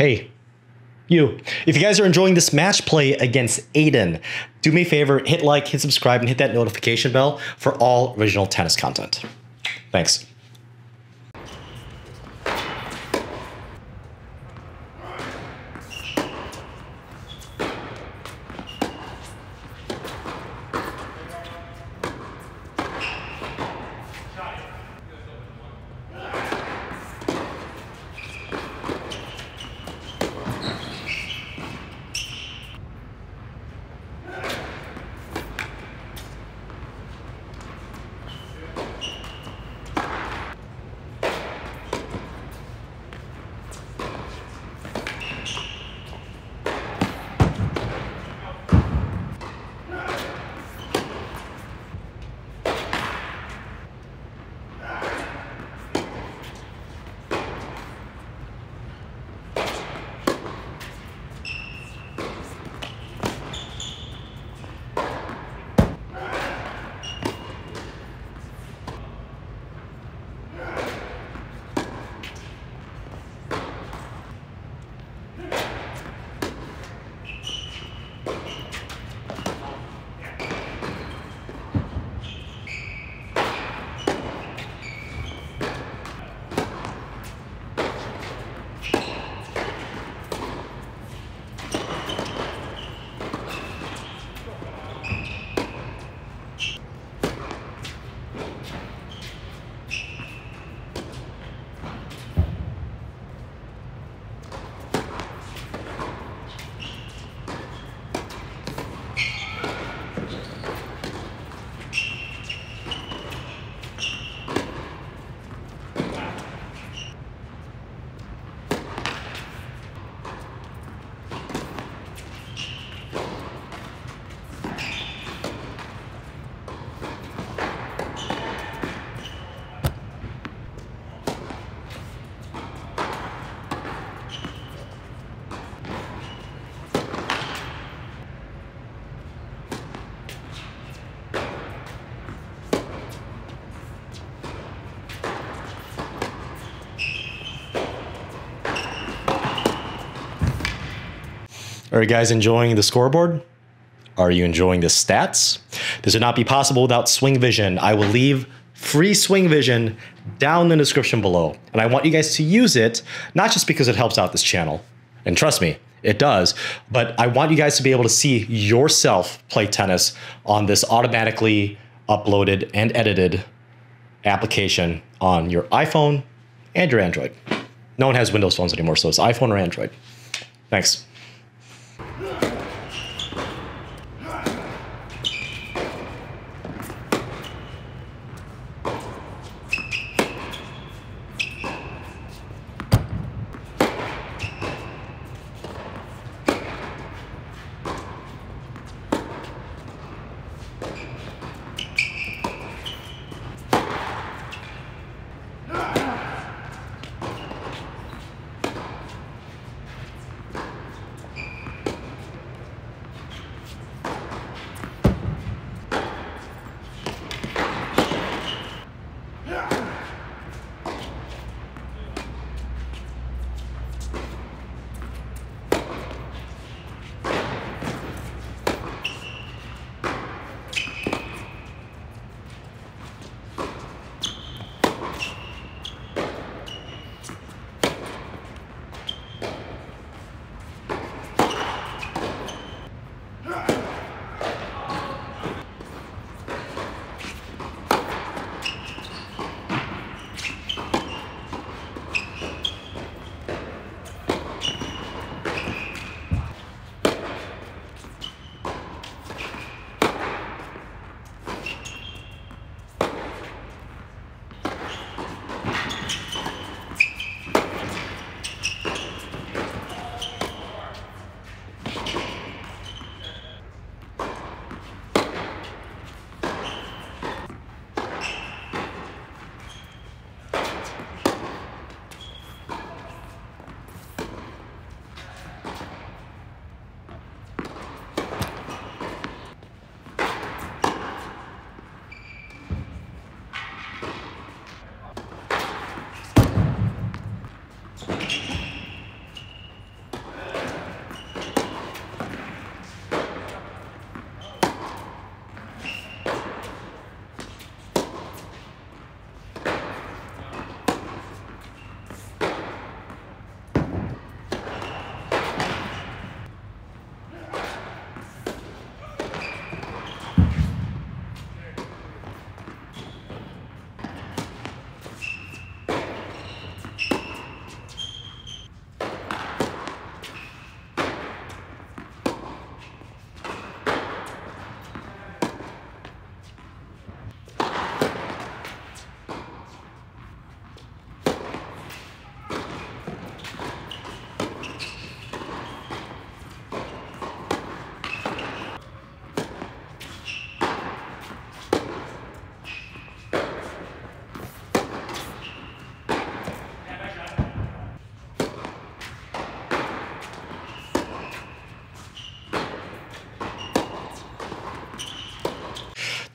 Hey, you. If you guys are enjoying this match play against Aidan, do me a favor, hit like, hit subscribe, and hit that notification bell for all original tennis content. Thanks. Are you guys enjoying the scoreboard? Are you enjoying the stats? This would not be possible without Swing Vision. I will leave free Swing Vision down in the description below. And I want you guys to use it, not just because it helps out this channel, and trust me, it does, but I want you guys to be able to see yourself play tennis on this automatically uploaded and edited application on your iPhone and your Android. No one has Windows phones anymore, so it's iPhone or Android. Thanks.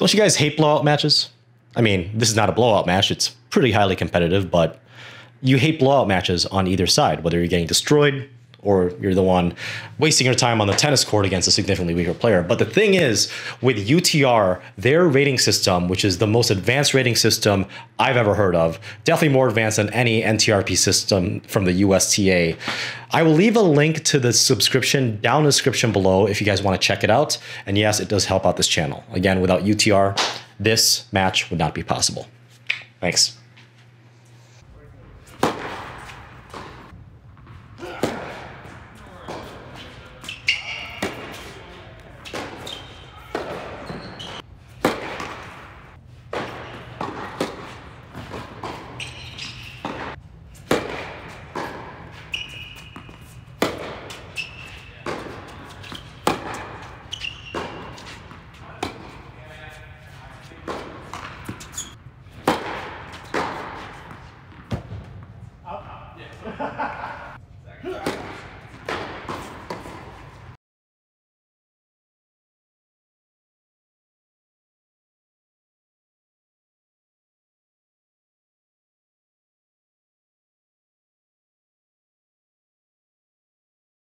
Don't you guys hate blowout matches? I mean, this is not a blowout match. It's pretty highly competitive, but you hate blowout matches on either side, whether you're getting destroyed or you're the one wasting your time on the tennis court against a significantly weaker player. But the thing is, with UTR, their rating system, which is the most advanced rating system I've ever heard of, definitely more advanced than any NTRP system from the USTA. I will leave a link to the subscription down in the description below if you guys want to check it out. And yes, it does help out this channel. Again, without UTR, this match would not be possible. Thanks.